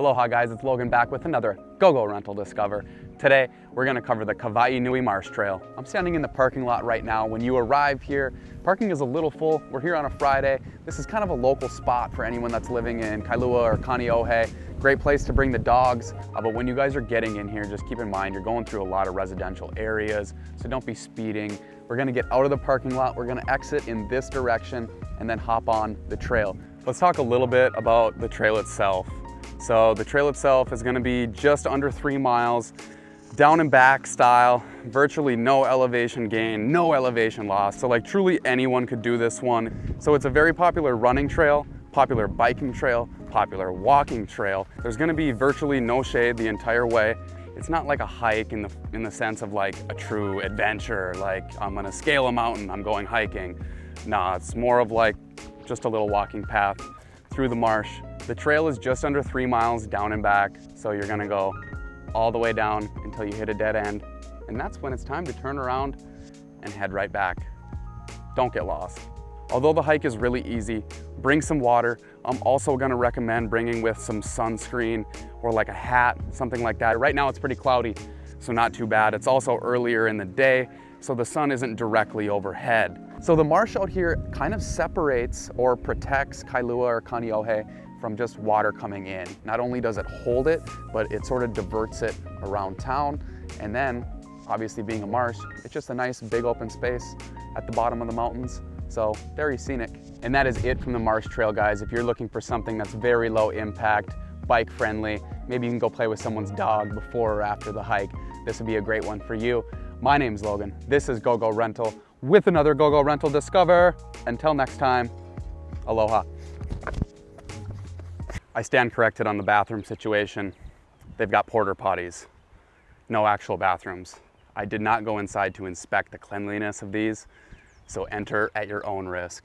Aloha guys, it's Logan back with another GoGo Rental Discover. Today, we're gonna cover the Kawainui Marsh Trail. I'm standing in the parking lot right now. When you arrive here, parking is a little full. We're here on a Friday. This is kind of a local spot for anyone that's living in Kailua or Kaneohe. Great place to bring the dogs, uh, but when you guys are getting in here, just keep in mind you're going through a lot of residential areas, so don't be speeding. We're gonna get out of the parking lot, we're gonna exit in this direction, and then hop on the trail. Let's talk a little bit about the trail itself. So the trail itself is gonna be just under three miles, down and back style, virtually no elevation gain, no elevation loss. So like truly anyone could do this one. So it's a very popular running trail, popular biking trail, popular walking trail. There's gonna be virtually no shade the entire way. It's not like a hike in the, in the sense of like a true adventure, like I'm gonna scale a mountain, I'm going hiking. Nah, it's more of like just a little walking path through the marsh the trail is just under three miles down and back, so you're gonna go all the way down until you hit a dead end. And that's when it's time to turn around and head right back. Don't get lost. Although the hike is really easy, bring some water. I'm also gonna recommend bringing with some sunscreen or like a hat, something like that. Right now it's pretty cloudy, so not too bad. It's also earlier in the day, so the sun isn't directly overhead. So the marsh out here kind of separates or protects Kailua or Kaneohe from just water coming in. Not only does it hold it, but it sort of diverts it around town. And then, obviously being a marsh, it's just a nice big open space at the bottom of the mountains. So very scenic. And that is it from the Marsh Trail, guys. If you're looking for something that's very low impact, bike friendly, maybe you can go play with someone's dog before or after the hike. This would be a great one for you. My name's Logan. This is GoGo Rental with another GoGo Rental Discover. Until next time, aloha. I stand corrected on the bathroom situation. They've got porter potties, no actual bathrooms. I did not go inside to inspect the cleanliness of these, so enter at your own risk.